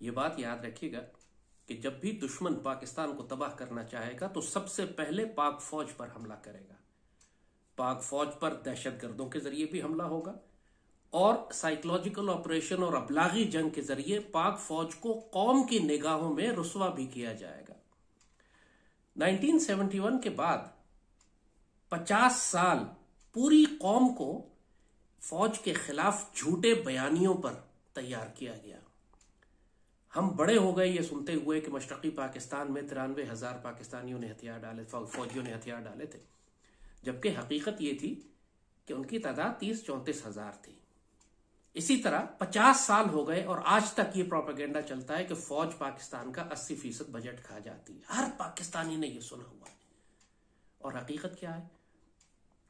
ये बात याद रखिएगा कि जब भी दुश्मन पाकिस्तान को तबाह करना चाहेगा तो सबसे पहले पाक फौज पर हमला करेगा। पाक फौज पर दहशतगर्दों के ज़रिए भी हमला होगा और साइकोलॉजिकल ऑपरेशन और अबलागी जंग के ज़रिए पाक फौज को कौम की निगाहों में रुसवा भी किया जाएगा। 1971 के बाद 50 साल पूरी कौम को फौज के खिलाफ झूठे बयानियों पर तैयार किया गया। हम बड़े हो गए ये सुनते हुए कि मशरकी पाकिस्तान में तिरानवे हज़ार पाकिस्तानियों ने हथियार डाले फौजियों ने हथियार डाले थे। जबकि हकीकत ये थी कि उनकी तादाद तीस, चौंतीस हज़ार थी। इसी तरह पचास साल हो गए और आज तक ये प्रोपेगेंडा चलता है कि फौज पाकिस्तान का अस्सी फ़ीसद बजट खा जाती है। हर पाकिस्तानी ने यह सुना हुआ है। और हकीकत क्या है?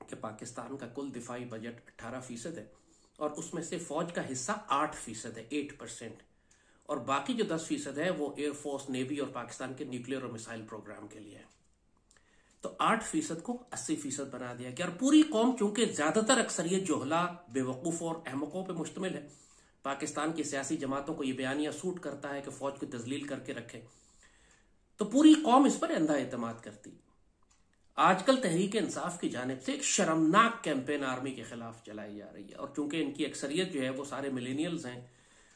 कि पाकिस्तान का कुल दिफाई बजट अट्ठारह फ़ीसद है और उसमें से फौज का हिस्सा आठ फ़ीसद है, एट परसेंट। और बाकी जो दस फ़ीसद है वो एयरफोर्स नेवी और पाकिस्तान के न्यूक्लियर और मिसाइल प्रोग्राम के लिए है। तो आठ फ़ीसद को अस्सी फ़ीसद बना दिया गया। और पूरी कौम, चूँकि ज़्यादातर अक्सरियत जोहला, बेवकूफ़ और अहमकों पर मुश्तमिल है, पाकिस्तान की सियासी जमातों को यह बयानिया सूट करता है कि फौज को तजलील करके रखे। तो पूरी कौम इस पर अंधा एतमाद करती। आजकल तहरीक इंसाफ की जानब से एक शर्मनाक कैंपेन आर्मी के खिलाफ चलाई जा रही है। और चूँकि इनकी अक्सरियत जो है वो सारे मिलेनियल्स हैं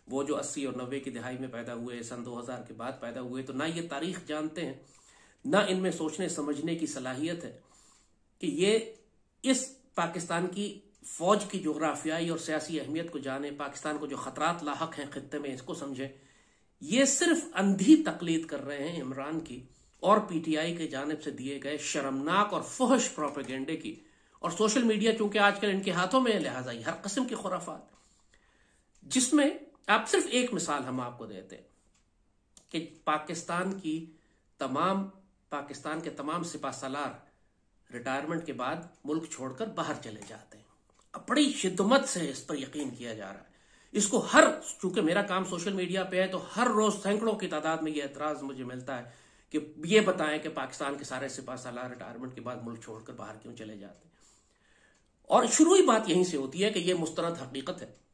वो जो अस्सी और नब्बे की दिहाई में पैदा हुए, सन 2000 के बाद पैदा हुए तो ना ये तारीख जानते हैं, ना इनमें सोचने, समझने की सलाहियत है कि ये इस पाकिस्तान की फौज की जोग्राफियाई और सियासी अहमियत को जाने, पाकिस्तान को जो खतरात लाक हैं खत्े में, इसको समझे। ये सिर्फ़ अंधी तकलीद कर रहे हैं इमरान की और पीटीआई के जानब से दिए गए शर्मनाक और फहश प्रोपेगेंडे की। और सोशल मीडिया, चूँकि आजकल इनके हाथों में लिहाजा हर कस्म की खुराफात, जिसमें आप सिर्फ़ एक मिसाल हम आपको देते हैं कि पाकिस्तान की तमाम, पाकिस्तान के तमाम सिपा सलार रिटायरमेंट के बाद मुल्क छोड़कर बाहर चले जाते हैं। अब बड़ी शिद्दत से इस पर यकीन किया जा रहा है। इसको हर, चूँकि मेरा काम सोशल मीडिया पे है तो हर रोज सैकड़ों की तादाद में यह एतराज़ मुझे मिलता है कि ये बताएँ कि पाकिस्तान के सारे सिपा सलार रिटायरमेंट के बाद मुल्क छोड़कर बाहर क्यों चले जाते हैं। और शुरू ही बात यहीं से होती है कि यह मुस्तरद हकीकत है।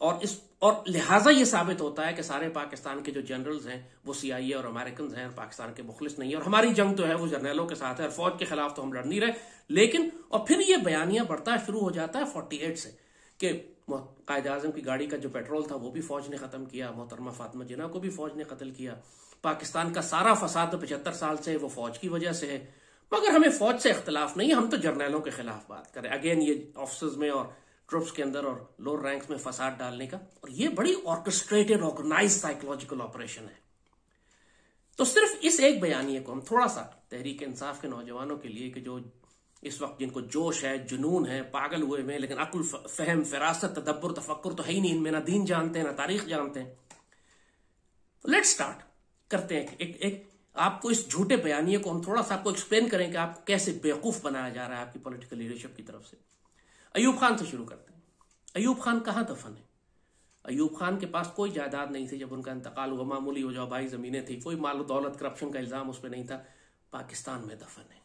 और इस, और लिहाजा ये साबित होता है कि सारे पाकिस्तान के जो जनरल्स हैं, वो सीआईए और अमेरिकन हैं और पाकिस्तान के मुखलिस नहीं है, और हमारी जंग तो है वो जर्नलों के साथ है, और फौज के खिलाफ तो हम लड़ नहीं रहे। लेकिन, और फिर ये बयानिया बढ़ता है शुरू हो जाता है फोर्टी से, कि कायद आज़म की गाड़ी का जो पेट्रोल था वो भी फौज ने खत्म किया, मोहतरमा फातमा जिना को भी फौज ने कत्ल किया। पाकिस्तान का सारा फसाद पचहत्तर साल से वो फौज की वजह से है। मगर हमें फौज से इख्तलाफ नहीं, हम तो जर्नलों के खिलाफ बात करें। अगेन ये ऑफ़िस में और ट्रुप्स के अंदर और लोअर रैंक्स में फसाद डालने का। और ये बड़ी ऑर्केस्ट्रेटेड ऑर्गेनाइज साइकोलॉजिकल ऑपरेशन है। तो सिर्फ़ इस एक बयानिए को हम थोड़ा सा तहरीक इंसाफ के नौजवानों के लिए कि जो इस वक्त जिनको जोश है, जुनून है, पागल हुए में लेकिन अकुल फहम, फिरासत, तदब्बर तफक्र तो है ही नहीं इनमें, ना दीन जानते हैं, ना तारीख जानते हैं। तो लेट स्टार्ट करते हैं एक एक आपको इस झूठे बयानिए को हम थोड़ा सा आपको एक्सप्लेन करें कि आप कैसे बेवकूफ़ बनाया जा रहा है आपकी पॉलिटिकल लीडरशिप की तरफ़ से। अयूब खान से शुरू करते हैं। अयूब खान कहाँ दफन है? अयूब खान के पास कोई जायदाद नहीं थी जब उनका इंतकाल हुआ। मामूली हो जाओ, भाई जमीनें थी, कोई माल दौलत करप्शन का इल्ज़ाम उस पर नहीं था। पाकिस्तान में दफन है।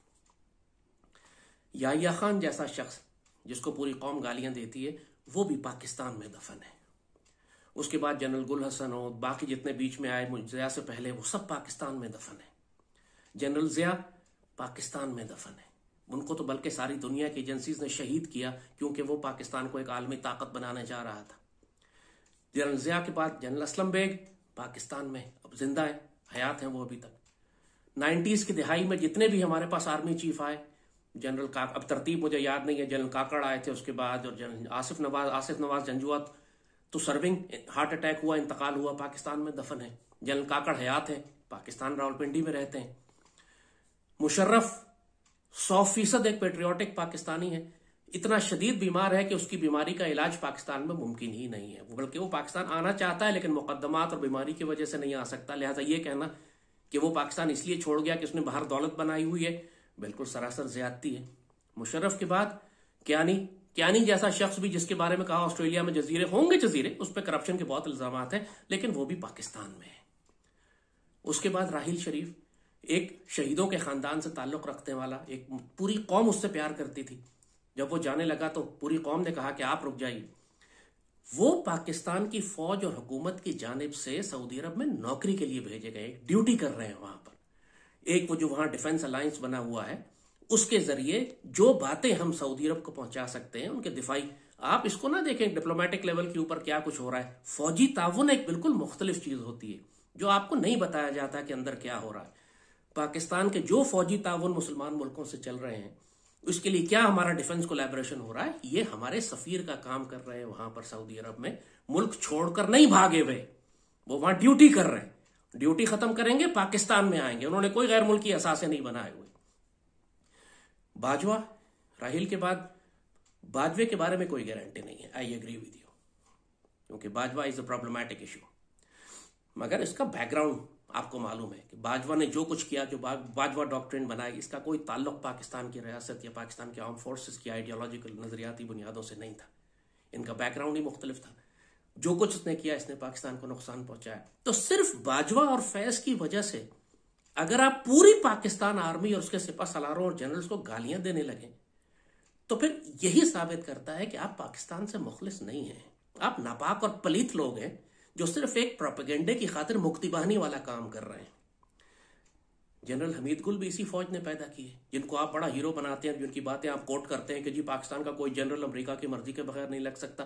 याया खान जैसा शख्स जिसको पूरी कौम गालियाँ देती है, वो भी पाकिस्तान में दफन है। उसके बाद जनरल गुल हसन हो बाकी जितने बीच में आए जिया से पहले, वो सब पाकिस्तान में दफन है। जनरल जिया पाकिस्तान में दफन है। उनको तो बल्कि सारी दुनिया की एजेंसीज ने शहीद किया क्योंकि वो पाकिस्तान को एक आलमी ताकत बनाने जा रहा था। जनरल जिया के बाद जनरल असलम बेग, पाकिस्तान में अब ज़िंदा है, हयात हैं वो अभी तक। नाइन्टीज की दिहाई में जितने भी हमारे पास आर्मी चीफ आए, जनरल का अब तरतीब मुझे याद नहीं है, जनरल काकड़ आए थे उसके बाद और जनरल आसिफ नवाज़ आसिफ नवाज़ जंजुआ तो सर्विंग, हार्ट अटैक हुआ, इंतकाल हुआ, पाकिस्तान में दफन है। जनरल काकड़ हयात है, पाकिस्तान रावलपिंडी में रहते हैं। मुशर्रफ सौ फ़ीसद एक पेट्रियाटिक पाकिस्तानी है। इतना शदीद बीमार है कि उसकी बीमारी का इलाज पाकिस्तान में मुमकिन ही नहीं है। बल्कि वो पाकिस्तान आना चाहता है, लेकिन मुकदमात और बीमारी की वजह से नहीं आ सकता। लिहाजा ये कहना कि वो पाकिस्तान इसलिए छोड़ गया कि उसने बाहर दौलत बनाई हुई है। बिल्कुल सरासर ज्यादती है। मुशर्रफ के बाद क्यानी क्यानी जैसा शख्स भी जिसके बारे में कहा ऑस्ट्रेलिया में जजीरे होंगे जजीरे, उस पर करप्शन के बहुत इल्ज़ाम हैं, लेकिन वो भी पाकिस्तान में है। उसके बाद राहिल शरीफ एक शहीदों के खानदान से ताल्लुक रखने वाला, एक पूरी कौम उससे प्यार करती थी। जब वो जाने लगा तो पूरी कौम ने कहा कि आप रुक जाइए। वो पाकिस्तान की फौज और हुकूमत की जानब से सऊदी अरब में नौकरी के लिए भेजे गए ड्यूटी कर रहे हैं वहाँ पर। एक वो जो वहाँ डिफेंस अलायंस बना हुआ है, उसके ज़रिए जो बातें हम सऊदी अरब को पहुँचा सकते हैं, उनके दिफाई। आप इसको ना देखें डिप्लोमेटिक लेवल के ऊपर क्या कुछ हो रहा है। फौजी ताउन एक बिल्कुल मुख्तलिफ़ चीज़ होती है, जो आपको नहीं बताया जाता कि अंदर क्या हो रहा है। पाकिस्तान के जो फौजी ताउन मुसलमान मुल्कों से चल रहे हैं, उसके लिए क्या हमारा डिफेंस कोलेबोरेशन हो रहा है? ये हमारे सफीर का काम कर रहे हैं वहाँ पर सऊदी अरब में। मुल्क छोड़कर नहीं भागे हुए वो वहाँ ड्यूटी कर रहे हैं। ड्यूटी खत्म करेंगे, पाकिस्तान में आएँगे। उन्होंने कोई गैर मुल्की असासे नहीं बनाए हुए। बाजवा, राहिल के बाद, बाजवे के बारे में कोई गारंटी नहीं है। आई एग्री विद यू क्योंकि Bajwa is a problematic issue मगर इसका बैकग्राउंड आपको मालूम है कि बाजवा ने जो कुछ किया, जो बाजवा डॉक्ट्रिन बनाई इसका कोई ताल्लुक पाकिस्तान की रियासत या पाकिस्तान के आर्म फोर्सेस की आइडियोलॉजिकल नजरियाती बुनियादों से नहीं था। इनका बैकग्राउंड ही मुख्तलिफ़ था। जो कुछ उसने किया, इसने पाकिस्तान को नुकसान पहुँचाया। तो सिर्फ़ बाजवा और फैज की वजह से अगर आप पूरी पाकिस्तान आर्मी और उसके सिपा सलारों और जनरल्स को गालियाँ देने लगे तो फिर यही साबित करता है कि आप पाकिस्तान से मुखलिस नहीं हैं। आप नापाक और पलीत लोग हैं। जो सिर्फ़ एक प्रोपेगेंडे की खातिर मुक्ति बहानी वाला काम कर रहे हैं। जनरल हमीद गुल भी इसी फौज ने पैदा की है जिनको आप बड़ा हीरो बनाते हैं, जिनकी बातें आप कोट करते हैं कि जी पाकिस्तान का कोई जनरल अमेरिका की मर्ज़ी के बगैर नहीं लग सकता।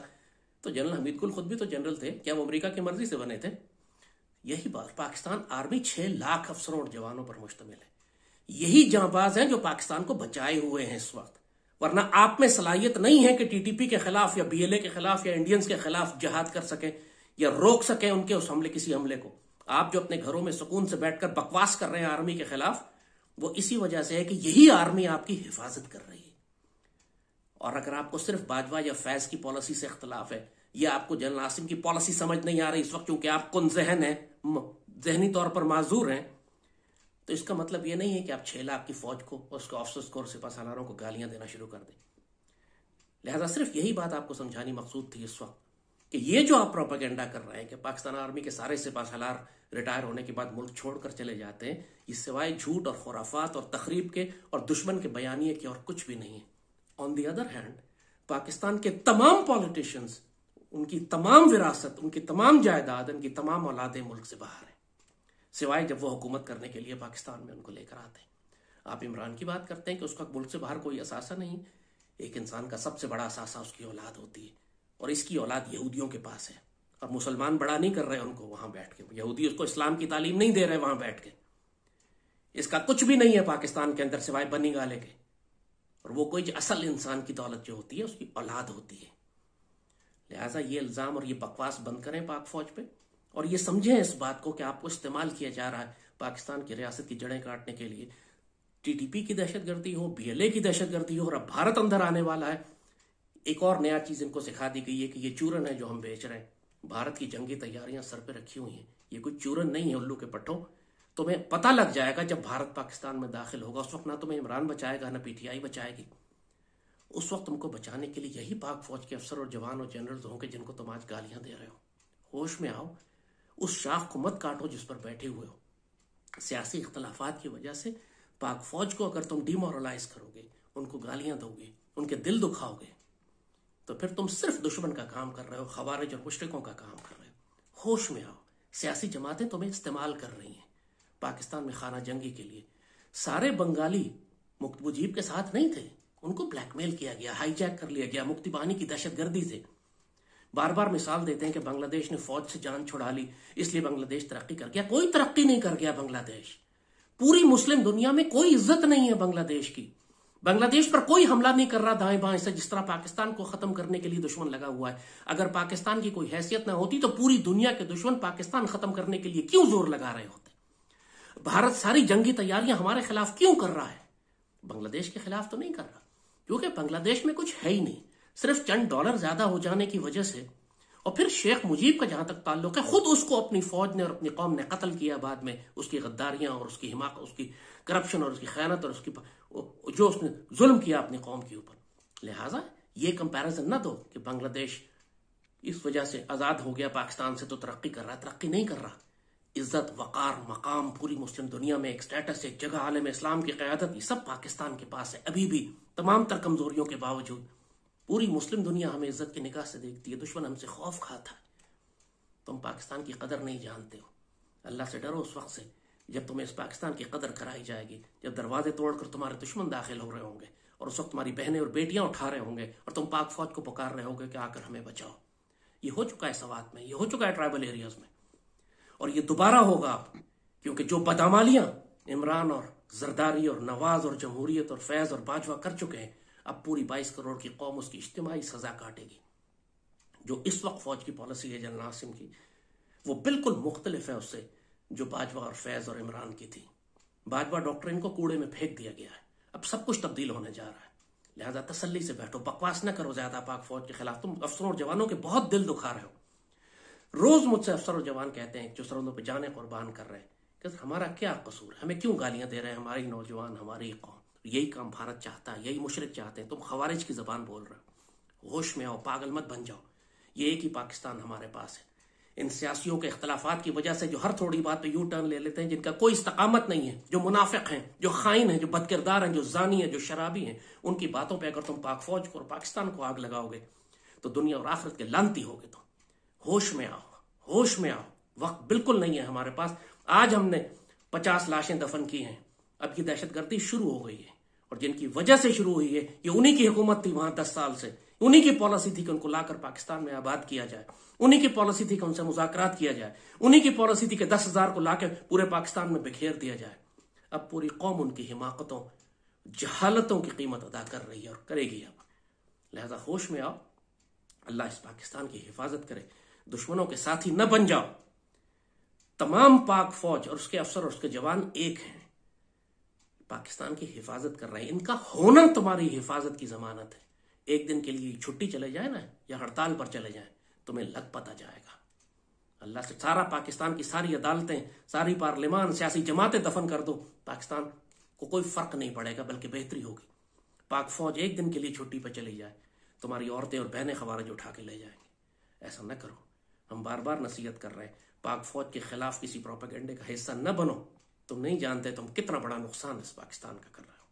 तो जनरल हमीद गुल खुद भी तो जनरल थे, क्या वो अमेरिका की मर्ज़ी से बने थे? यही बात, पाकिस्तान आर्मी छह लाख अफसरों और जवानों पर मुश्तमिल है। यही जांबाज हैं जो पाकिस्तान को बचाए हुए हैं इस वक्त। वरना आप में सलाहियत नहीं है कि टीटीपी के खिलाफ या बीएलए के खिलाफ या इंडियंस के खिलाफ जहाद कर सकें। या रोक सके उनके उस हमले, किसी हमले को। आप जो अपने घरों में सुकून से बैठकर बकवास कर रहे हैं आर्मी के खिलाफ, वो इसी वजह से है कि यही आर्मी आपकी हिफाजत कर रही है। और अगर आपको सिर्फ़ बाजवा या फैज की पॉलिसी से इख्तलाफ है, या आपको जनरल आसिम की पॉलिसी समझ नहीं आ रही इस वक्त, क्योंकि आप कौन जहन है जहनी तौर पर माजूर हैं तो इसका मतलब यह नहीं है कि आप छह लाख की फौज को और उसके ऑफिसर्स को और सिपा सालारों को गालियाँ देना शुरू कर दें। लिहाजा सिर्फ़ यही बात आपको समझानी मकसूद थी इस वक्त। कि ये जो आप प्रोपागेंडा कर रहे हैं कि पाकिस्तान आर्मी के सारे सिपा सलार रिटायर होने के बाद मुल्क छोड़कर चले जाते हैं, ये सिवाय झूठ और खुराफात और तकरीब के और दुश्मन के बयानिए के और कुछ भी नहीं है। On the other hand Pakistan के तमाम पॉलिटिशियंस उनकी तमाम विरासत, उनकी तमाम जायदाद, उनकी तमाम औलादे मुल्क से बाहर है। सिवाय जब वो हुकूमत करने के लिए पाकिस्तान में उनको लेकर आते हैं। आप इमरान की बात करते हैं कि उसका मुल्क से बाहर कोई असासा नहीं, एक इंसान का सबसे बड़ा असासा उसकी औलाद होती है। और इसकी औलाद यहूदियों के पास है। और मुसलमान बड़ा नहीं कर रहे उनको वहाँ बैठ के। यहूदी उसको इस्लाम की तालीम नहीं दे रहे वहाँ बैठ के। इसका कुछ भी नहीं है पाकिस्तान के अंदर सिवाय बनी गाले के। और वो कोई असल इंसान की दौलत जो होती है, उसकी औलाद होती है। लिहाजा ये इल्ज़ाम और ये बकवास बंद करें पाक फौज पे। और ये समझें इस बात को कि आपको इस्तेमाल किया जा रहा है पाकिस्तान की रियासत की जड़ें काटने के लिए। टीटीपी की दहशतगर्दी हो, बीएलए की दहशतगर्दी हो, और अब भारत अंदर आने वाला है। एक और नया चीज़ इनको सिखा दी गई है कि ये चूरन है जो हम बेच रहे हैं। भारत की जंगी तैयारियाँ सर पे रखी हुई हैं। ये कोई चूरन नहीं है उल्लू के पट्टों। तुम्हें पता लग जाएगा जब भारत पाकिस्तान में दाखिल होगा। उस वक्त ना तुम्हें इमरान बचाएगा, ना पीटीआई बचाएगी। उस वक्त तुमको बचाने के लिए यही पाक फौज के अफसर और जवान और जनरल होंगे जिनको तुम आज गालियाँ दे रहे हो। होश में आओ। उस शाख को मत काटो जिस पर बैठे हुए हो। सियासी इख्तलाफात की वजह से पाक फौज को अगर तुम डिमोरलाइज करोगे, उनको गालियाँ दोगे, उनके दिल दुखाओगे तो फिर तुम सिर्फ़ दुश्मन का काम कर रहे हो, खवारिज और मुश्रकों का काम कर रहे हो। होश में आओ। सियासी जमातें तुम्हें इस्तेमाल कर रही हैं, पाकिस्तान में खाना जंगी के लिए। सारे बंगाली मुक्त मुजीब के साथ नहीं थे। उनको ब्लैकमेल किया गया हाईजैक कर लिया गया मुक्ति बानी की दहशतगर्दी से। बार बार मिसाल देते हैं कि बांग्लादेश ने फौज से जान छुड़ा ली, इसलिए बांग्लादेश तरक्की कर गया। कोई तरक्की नहीं कर गया बांग्लादेश। पूरी मुस्लिम दुनिया में कोई इज़्ज़त नहीं है बांग्लादेश की। बांग्लादेश पर कोई हमला नहीं कर रहा दाएँ बाएँ से, जिस तरह पाकिस्तान को खत्म करने के लिए दुश्मन लगा हुआ है। अगर पाकिस्तान की कोई हैसियत ना होती तो पूरी दुनिया के दुश्मन पाकिस्तान खत्म करने के लिए क्यों ज़ोर लगा रहे होते? भारत सारी जंगी तैयारियाँ हमारे खिलाफ क्यों कर रहा है? बांग्लादेश के खिलाफ तो नहीं कर रहा, क्योंकि बांग्लादेश में कुछ है ही नहीं। सिर्फ़ चंद डॉलर ज़्यादा हो जाने की वजह से और फिर शेख मुजीब का जहाँ तक ताल्लुक है, खुद उसको अपनी फौज ने और अपनी कौम ने कत्ल किया बाद में। उसकी गद्दारियाँ और उसकी हिमाकत उसकी करप्शन और उसकी खयानत और उसकी जो उसने जुल्म किया अपनी कौम के ऊपर। लिहाजा ये कंपैरिजन ना दो कि बांग्लादेश इस वजह से आज़ाद हो गया, पाकिस्तान से तो तरक्की कर रहा है, तरक्की नहीं कर रहा। इज़्ज़त, वकार, मकाम, पूरी मुस्लिम दुनिया में एक स्टेटस एक जगह आलम इस्लाम की क्यादत, ये सब पाकिस्तान के पास है। अभी भी तमाम तर कमजोरियों के बावजूद पूरी मुस्लिम दुनिया हमें इज़्ज़त की निगाह से देखती है। दुश्मन हमसे खौफ खाता है। तुम पाकिस्तान की कदर नहीं जानते हो। अल्लाह से डरो उस वक्त से, जब तुम्हें इस पाकिस्तान की कदर कराई जाएगी। जब दरवाजे तोड़कर तुम्हारे दुश्मन दाखिल हो रहे होंगे और उस वक्त तुम्हारी बहनें और बेटियाँ उठा रहे होंगे और तुम पाक फौज को पुकार रहे होंगे कि आकर हमें बचाओ। ये हो चुका है सवात में, ये हो चुका है ट्राइबल एरियाज़ में। और ये दोबारा होगा क्योंकि जो बदामालियाँ इमरान और जरदारी और नवाज़ और जमहूरियत और फैज और बाजवा कर चुके हैं अब पूरी बाईस करोड़ की कौम उसकी इज्तमाही सजा काटेगी। जो इस वक्त फौज की पॉलिसी है, जनरल नासिम की, वो बिल्कुल मुख्तलिफ़ है उससे, जो बाजवा और फैज और इमरान की थी। बाजवा डॉक्टर को कूड़े में फेंक दिया गया है। अब सब कुछ तब्दील होने जा रहा है। लिहाजा तसली से बैठो, बकवास ना करो ज़्यादा पाक फौज के खिलाफ। तुम अफसरों और जवानों के बहुत दिल दुखा रहे हो। रोज मुझसे अफसर और जवान कहते हैं जो सरहदों पर जाने कुर्बान कर रहे हैं। कि हमारा क्या कसूर? हमें क्यों गालियाँ दे रहे हैं? हमारी नौजवान, हमारी कौम। यही काम भारत चाहता है, यही मुशरक चाहते हैं। तुम खवारिज की जबान बोल रहे हो। होश में आओ, पागल मत बन जाओ। ये एक ही पाकिस्तान हमारे पास है। इन सियासियों के अख्तलाफात की वजह से जो हर थोड़ी बात पे यू टर्न ले लेते हैं, जिनका कोई इस्तकामत नहीं है, जो मुनाफिक हैं, जो खाइन हैं, जो बदकिरदार हैं, जो जानी है, जो शराबी हैं, उनकी बातों पर अगर तुम पाक फौज को और पाकिस्तान को आग लगाओगे तो दुनिया और आखिरत के लानती होगे तुम। होश में आओ, होश में आओ। वक्त बिल्कुल नहीं है हमारे पास। आज हमने पचास लाशें दफन की हैं। अब की दहशतगर्दी शुरू हो गई है। और जिनकी वजह से शुरू हुई है, ये उन्हीं की हुकूमत थी वहाँ दस साल से। उन्हीं की पॉलिसी थी कि उनको लाकर पाकिस्तान में आबाद किया जाए। उन्हीं की पॉलिसी थी कि उनसे मुजाकर किया जाए। उन्हीं की पॉलिसी थी कि दस हज़ार को लाकर पूरे पाकिस्तान में बिखेर दिया जाए। अब पूरी कौम उनकी हिमाकतों, जहालतों की कीमत अदा कर रही है और करेगी अब। लिहाजा होश में आओ। अल्लाह इस पाकिस्तान की हिफाजत करे। दुश्मनों के साथ ही न बन जाओ। तमाम पाक फौज और उसके अफसर और उसके जवान एक हैं। पाकिस्तान की हिफाजत कर रहे हैं। इनका होना तुम्हारी हिफाजत की जमानत है। एक दिन के लिए छुट्टी चले जाए ना, या हड़ताल पर चले जाए, तुम्हें लग पता जाएगा। अल्लाह से सारा पाकिस्तान की सारी अदालतें, सारी पार्लियामान सियासी जमातें दफन कर दो। पाकिस्तान को कोई फ़र्क नहीं पड़ेगा, बल्कि बेहतरी होगी। पाक फौज एक दिन के लिए छुट्टी पर चली जाए, तुम्हारी औरतें और बहनें खबारें उठा के ले जाएँगे। ऐसा न करो। हम बार बार नसीहत कर रहे हैं। पाक फौज के खिलाफ किसी प्रोपेगेंडे का हिस्सा न बनो। तुम नहीं जानते तुम कितना बड़ा नुकसान इस पाकिस्तान का कर रहे हो।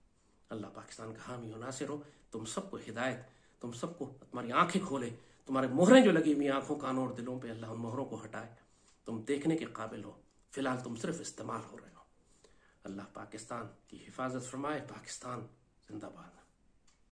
अल्लाह पाकिस्तान का हामी हो नासिर हो। तुम सबको हिदायत, तुम सबको तुम्हारी आँखें खोले, तुम्हारे मोहरें जो लगी हुई आँखों, कानों और दिलों पर अल्लाह उन मोहरों को हटाए। तुम देखने के काबिल हो। फ़िलहाल तुम सिर्फ़ इस्तेमाल हो रहे हो। अल्लाह पाकिस्तान की हिफाजत फरमाए, पाकिस्तान जिंदाबाद।